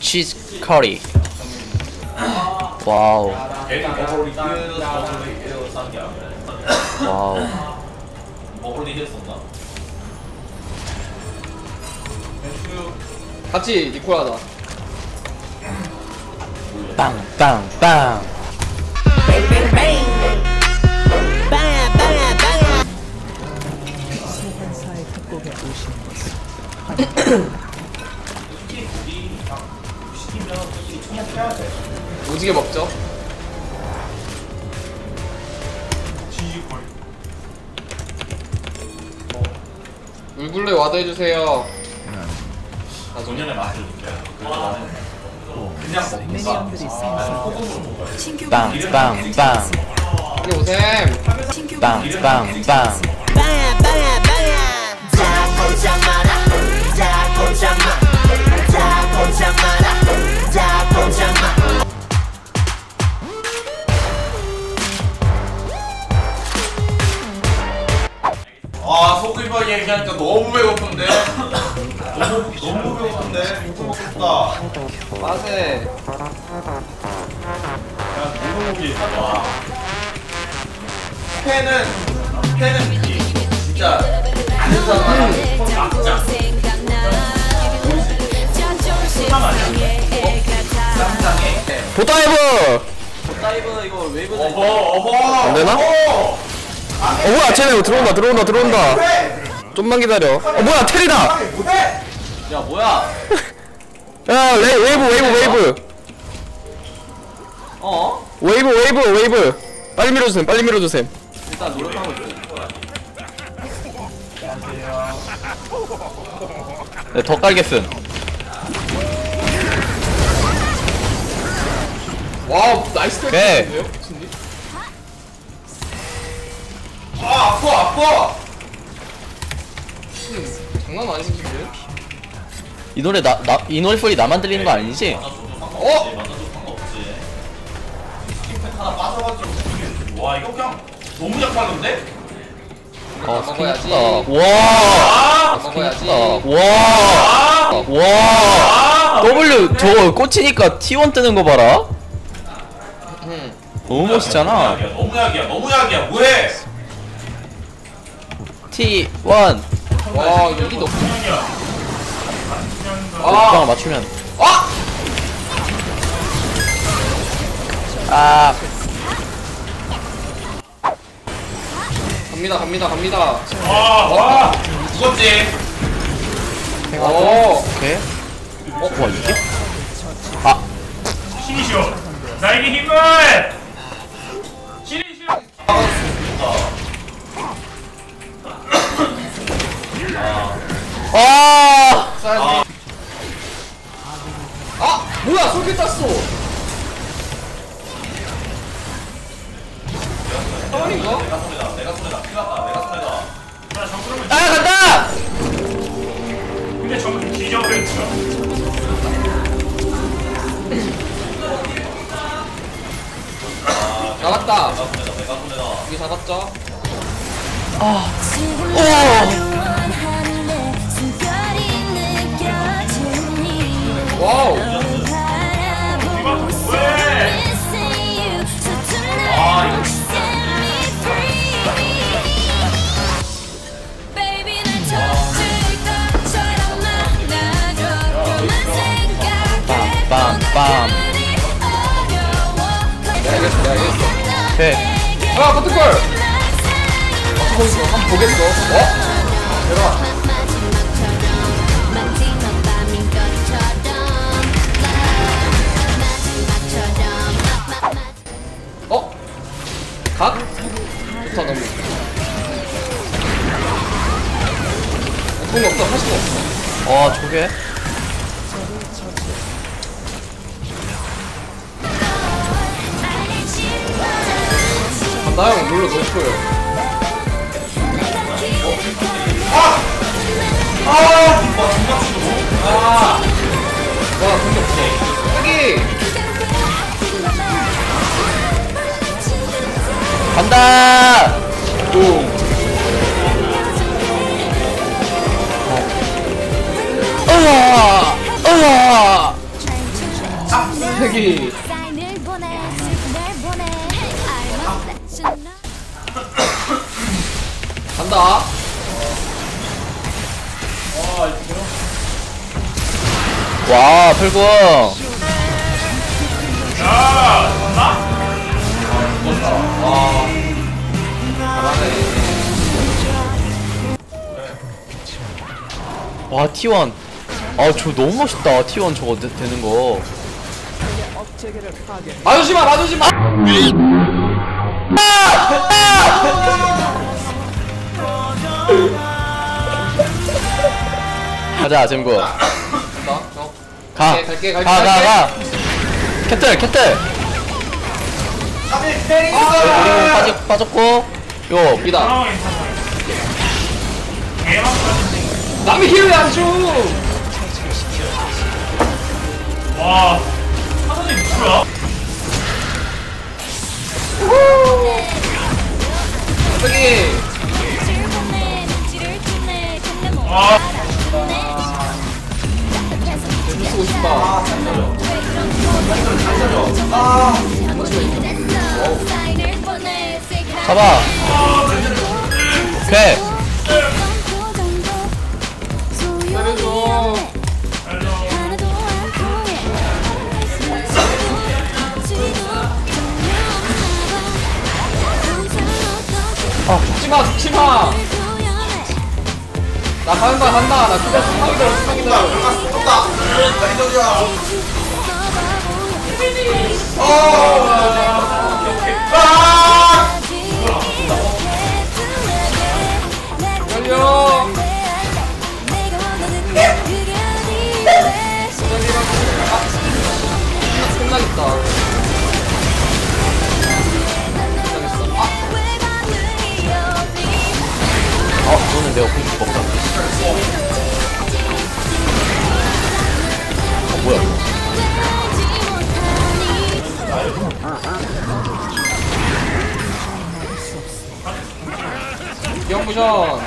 치즈 커리 와우 와우? 같이 니콜하자 빵빵빵 오지게 먹죠? 물굴레 와드 해주세요. 작년에 맛을 느껴요. 그냥 먹는다 빵빵빵. 여기 오셈. 빵빵빵. 빵야 빵야 빵 너무 배고픈데 이거 먹고 싶다 맛에 물고기. 와. 회는 회는 진짜. 아는 사람은 막자. 쌈장에 회 보다이브! 다이브 이거 웨이브 어허 어허. 안 되나? 어허. 어 뭐야 쟤네 들어온다 들어온다 들어온다. 좀만 기다려. 어 뭐야 테리다! 못해 야 뭐야? 야 레, 웨이브 웨이브 웨이브. 어? wave wave wave. 빨리 밀어주셈 빨리 밀어주셈. 일단 노력하고 있어. 네, 더 깔겠음 wow nice 네. 아 아파 아파! 장난 아니신데 이 노래 나, 나, 이 노래 소리 나만 들리는 거 아니지? 어? 하나 빠져가지고 와 이거 그냥 너무? 어 먹어야지. 스킨 와 아! 먹어야지 와! 와! W 저거 꽂히니까 T1 뜨는 거 봐라. 음. 너무 멋있잖아. 너무 약이야 너무 약이야 뭐해 T1 와 여기 넣고 오빠가 맞추면. 아! 아. 갑니다 갑니다 갑니다. 아 와 무섭지. 오. 오케이. 어, 와 이게? 아. 신이시여 나에게 힘을! 신이시여 아! 쏴야지 아 솔깃 땄어? 사원인가? 내가 손해다. 내가 손해다. 났다. 내가 손해다. 자 정수로는 아 간다! 근데 정수 기적이었죠 나갔다. 내가 손해다. 내가 손해다. 여기 잡았죠? 와우 이겼어 내가 이겼어 오케이. 아 버튼콜 한번 보겠어 어? 대박 어? 각? 좋다 너무 어, 돈이 없어 할 수가 없어 어 저게? 간다 형 룰러 너무 커요 와 돈이 없어 여기 간다! 뚱 으아! 으아! 뚝배기 간다. 와 풀궁 야, 나? 와 T1 아 저 너무 멋있다. T1 저거 되, 되는 거. 맞으지 마 맞으지 마 가자 잼구 간다 어. 가! 갈게, 갈게, 갈게, 가, 가, 갈게. 가! 캐틀, 캐틀! 빠지, 빠졌고, 요, 상황이. 개막 남이 힐을 안 줘 시간 잡아! 통해 죽지마 죽지마. 나 간다 간다. 나 진짜 수상이다. 수상이다 레이저야. 살려 끝나겠다 어, 이거는 내가 보 영무션